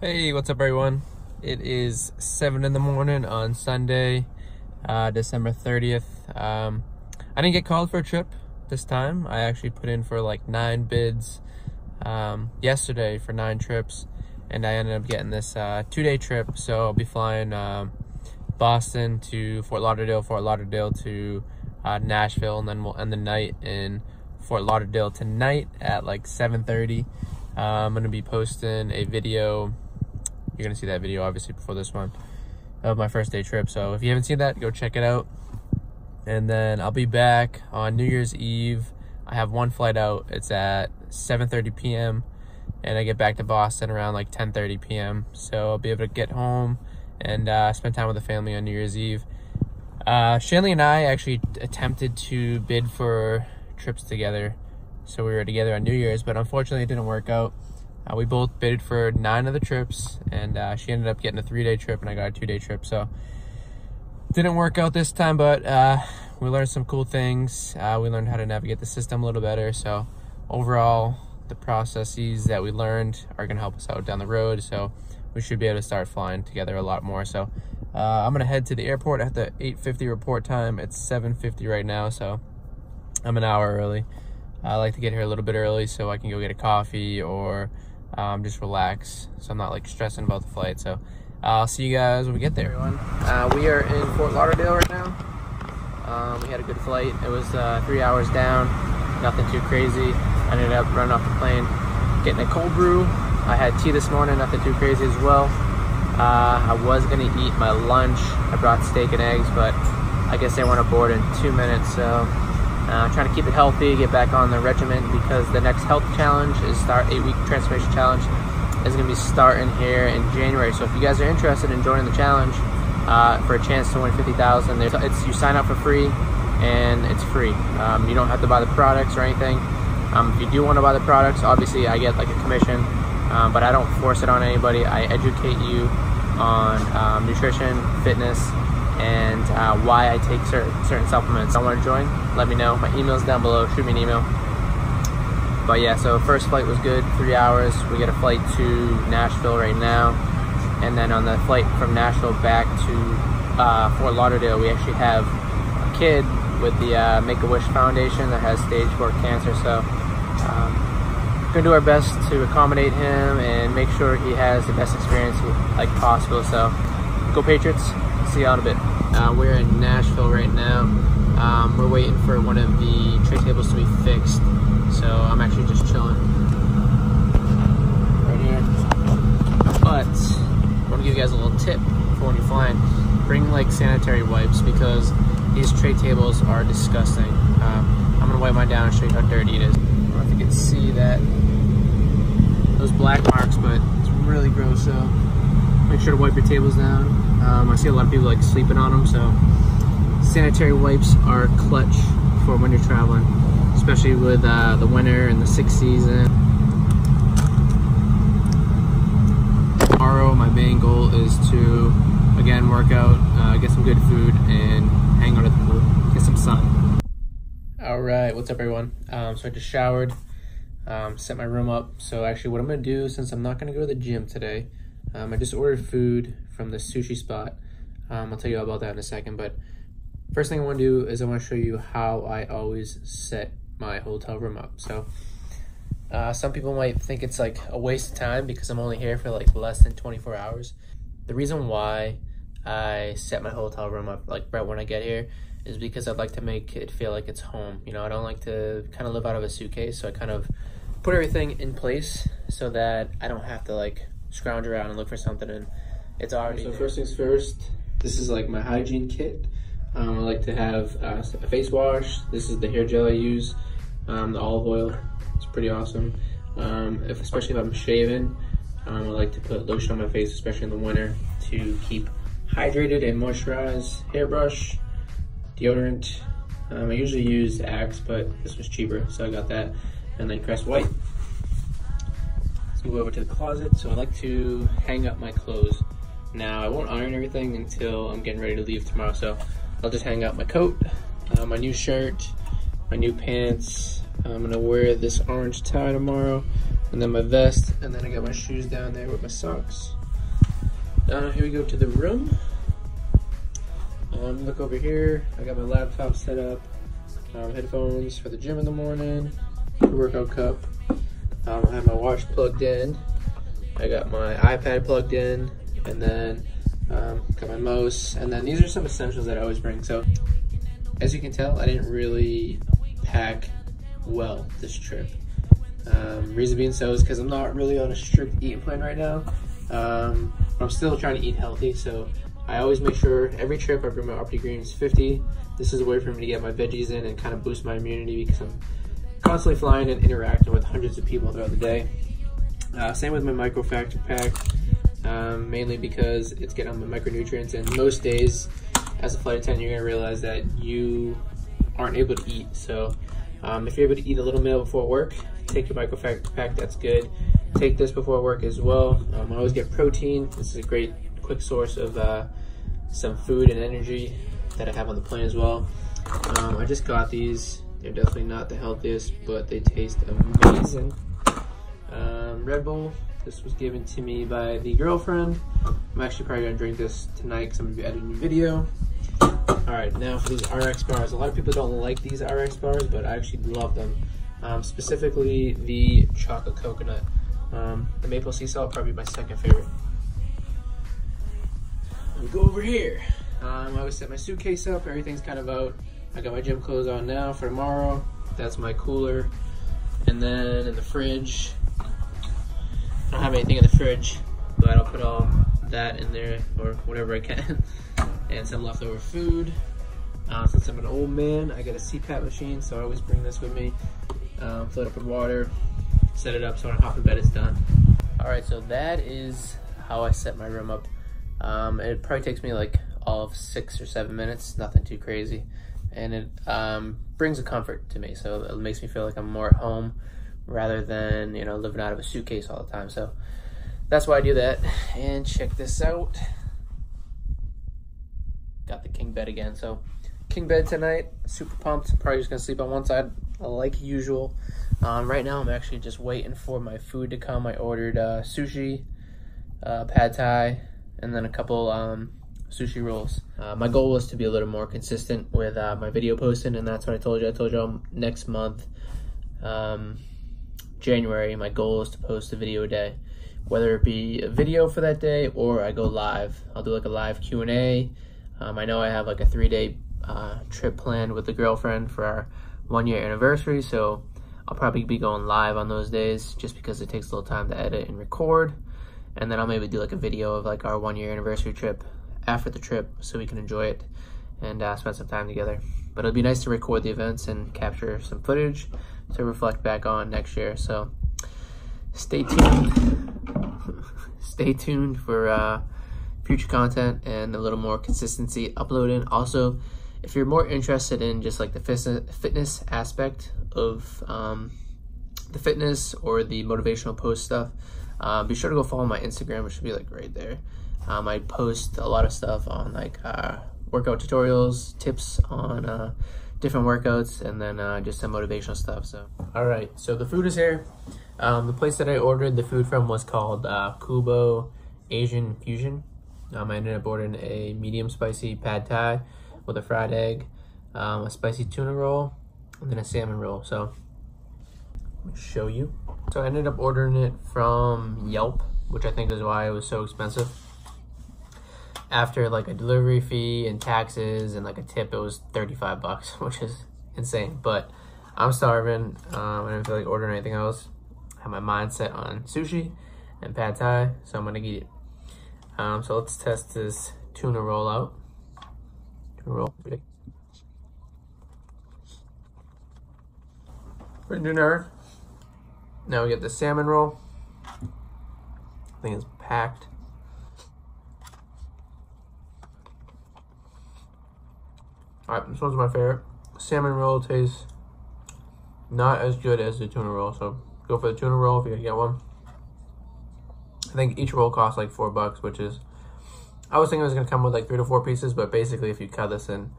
Hey, what's up everyone? It is 7 in the morning on Sunday, uh, December 30th. Um, I didn't get called for a trip this time. I actually put in for like nine bids um, yesterday for nine trips and I ended up getting this uh, two-day trip. So I'll be flying um, Boston to Fort Lauderdale, Fort Lauderdale to uh, Nashville, and then we'll end the night in Fort Lauderdale tonight at like 7.30. Uh, I'm going to be posting a video you're gonna see that video obviously before this one of my first day trip. So if you haven't seen that, go check it out. And then I'll be back on New Year's Eve. I have one flight out. It's at 7.30 p.m. And I get back to Boston around like 10.30 p.m. So I'll be able to get home and uh, spend time with the family on New Year's Eve. Uh, Shanley and I actually attempted to bid for trips together. So we were together on New Year's, but unfortunately it didn't work out. Uh, we both bid for nine of the trips, and uh, she ended up getting a three-day trip, and I got a two-day trip. So didn't work out this time, but uh, we learned some cool things. Uh, we learned how to navigate the system a little better. So overall, the processes that we learned are going to help us out down the road. So we should be able to start flying together a lot more. So uh, I'm going to head to the airport at the 8.50 report time. It's 7.50 right now, so I'm an hour early. I like to get here a little bit early so I can go get a coffee or um, just relax so I'm not like stressing about the flight. So I'll see you guys when we get there. Uh, we are in Fort Lauderdale right now. Um, we had a good flight. It was uh, three hours down, nothing too crazy. I ended up running off the plane, getting a cold brew. I had tea this morning, nothing too crazy as well. Uh, I was gonna eat my lunch. I brought steak and eggs, but I guess they weren't aboard in two minutes, so uh, trying to keep it healthy, get back on the regimen because the next health challenge is start eight week transformation challenge is going to be starting here in January. So if you guys are interested in joining the challenge uh, for a chance to win 50,000, it's you sign up for free and it's free. Um, you don't have to buy the products or anything. Um, if you do want to buy the products, obviously I get like a commission, um, but I don't force it on anybody. I educate you on um, nutrition, fitness, and uh, why I take certain, certain supplements. I want to join, let me know. My email's down below, shoot me an email. But yeah, so first flight was good, three hours. We get a flight to Nashville right now. And then on the flight from Nashville back to uh, Fort Lauderdale, we actually have a kid with the uh, Make-A-Wish Foundation that has stage 4 cancer. So um, we're gonna do our best to accommodate him and make sure he has the best experience like possible. So go Patriots see in a bit. Uh, we're in Nashville right now. Um, we're waiting for one of the tray tables to be fixed. So I'm actually just chilling right here. But I want to give you guys a little tip for when you're flying. Bring like sanitary wipes because these tray tables are disgusting. Um, I'm gonna wipe mine down and show you how dirty it is. I don't know if you can see that those black marks, but it's really gross. So make sure to wipe your tables down. Um, I see a lot of people like sleeping on them, so sanitary wipes are clutch for when you're traveling, especially with uh, the winter and the sick season. Tomorrow, my main goal is to, again, work out, uh, get some good food, and hang out at the pool, get some sun. All right, what's up everyone? Um, so I just showered, um, set my room up. So actually what I'm gonna do, since I'm not gonna go to the gym today, um, I just ordered food from the sushi spot. Um, I'll tell you all about that in a second, but first thing I want to do is I want to show you how I always set my hotel room up. So uh, some people might think it's like a waste of time because I'm only here for like less than 24 hours. The reason why I set my hotel room up like right when I get here is because I'd like to make it feel like it's home. You know, I don't like to kind of live out of a suitcase, so I kind of put everything in place so that I don't have to like scrounge around and look for something and it's already So there. first things first, this is like my hygiene kit. Um, I like to have uh, a face wash. This is the hair gel I use, um, the olive oil. It's pretty awesome. Um, if, especially if I'm shaving, um, I like to put lotion on my face, especially in the winter, to keep hydrated and moisturized. Hairbrush, deodorant. Um, I usually use Axe, but this was cheaper, so I got that. And then Crest White. Let's move over to the closet. So I like to hang up my clothes. Now I won't iron everything until I'm getting ready to leave tomorrow. So I'll just hang up my coat, uh, my new shirt, my new pants. I'm gonna wear this orange tie tomorrow. and then my vest, and then I got my shoes down there with my socks. Uh, here we go to the room. Um, look over here. I got my laptop set up, um, headphones for the gym in the morning, workout cup. Um, I have my watch plugged in. I got my iPad plugged in, and then um, got my mouse. And then these are some essentials that I always bring. So, as you can tell, I didn't really pack well this trip. Um, reason being so is because I'm not really on a strict eating plan right now. Um, I'm still trying to eat healthy, so I always make sure every trip I bring my Opti Greens 50. This is a way for me to get my veggies in and kind of boost my immunity because I'm constantly flying and interacting with hundreds of people throughout the day. Uh, same with my Micro Factor pack, um, mainly because it's getting on my micronutrients. And most days, as a flight attendant, you're gonna realize that you aren't able to eat. So um, if you're able to eat a little meal before work, take your Micro pack. That's good. Take this before work as well. Um, I always get protein. This is a great quick source of uh, some food and energy that I have on the plane as well. Um, I just got these. They're definitely not the healthiest, but they taste amazing. Um, Red Bull. This was given to me by the girlfriend. I'm actually probably gonna drink this tonight because I'm gonna be editing a video. All right, now for these RX bars. A lot of people don't like these RX bars, but I actually love them. Um, specifically the chocolate coconut. Um, the maple sea salt probably my second favorite. Me go over here. Um, I always set my suitcase up. Everything's kind of out. I got my gym clothes on now for tomorrow. That's my cooler. And then in the fridge, I don't have anything in the fridge, but I'll put all that in there or whatever I can. and some leftover food. Uh, since I'm an old man, I got a CPAP machine, so I always bring this with me. Um, fill it up with water, set it up so when I hop in bed, it's done. All right, so that is how I set my room up. Um, it probably takes me like all of six or seven minutes, nothing too crazy. And it um, brings a comfort to me, so it makes me feel like I'm more at home rather than, you know, living out of a suitcase all the time. So that's why I do that. And check this out. Got the king bed again. So king bed tonight, super pumped. Probably just gonna sleep on one side like usual. Um, right now I'm actually just waiting for my food to come. I ordered uh, sushi, uh, pad thai, and then a couple um, sushi rolls. Uh, my goal was to be a little more consistent with uh, my video posting, and that's what I told you. I told you next month, um, January, my goal is to post a video a day, whether it be a video for that day or I go live. I'll do like a live Q and A. Um, I know I have like a three day uh, trip planned with the girlfriend for our one year anniversary, so I'll probably be going live on those days just because it takes a little time to edit and record. And then I'll maybe do like a video of like our one year anniversary trip after the trip so we can enjoy it and uh, spend some time together. But it'll be nice to record the events and capture some footage to reflect back on next year. So stay tuned. stay tuned for uh, future content and a little more consistency uploading. Also, if you're more interested in just like the fitness aspect of um, the fitness or the motivational post stuff, uh, be sure to go follow my Instagram, which should be like right there. Um, I post a lot of stuff on like uh, workout tutorials, tips on uh, different workouts, and then uh, just some motivational stuff. So, all right, so the food is here. Um, the place that I ordered the food from was called uh, Kubo Asian Fusion. Um, I ended up ordering a medium spicy pad thai with a fried egg, um, a spicy tuna roll, and then a salmon roll. So, show you. So I ended up ordering it from Yelp, which I think is why it was so expensive. After like a delivery fee and taxes and like a tip, it was 35 bucks, which is insane. But I'm starving. Um, I didn't feel like ordering anything else. I have my mind set on sushi and pad thai, so I'm gonna eat it. Um, so let's test this tuna roll out. Tuna roll, Pretty. Now we get the salmon roll. I think it's packed. All right, this one's my favorite. Salmon roll tastes not as good as the tuna roll, so go for the tuna roll if you get one. I think each roll costs like four bucks, which is, I was thinking it was gonna come with like three to four pieces, but basically if you cut this in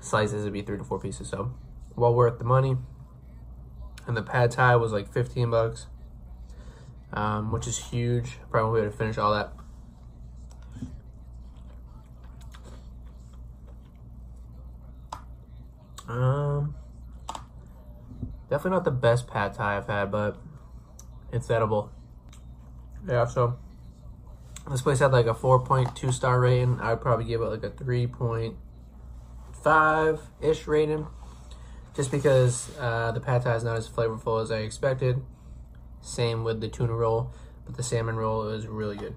slices, it'd be three to four pieces, so well worth the money and the pad thai was like 15 bucks. um, which is huge. Probably won't be able to finish all that. Um, definitely not the best pad thai I've had, but it's edible. Yeah, so this place had like a 4.2 star rating. I'd probably give it like a 3.5 ish rating, just because uh, the pad thai is not as flavorful as I expected. Same with the tuna roll, but the salmon roll is really good.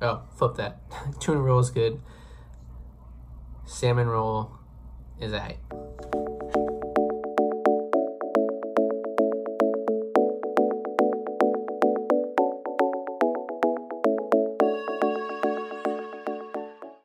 Oh, flip that. tuna roll is good. Salmon roll is that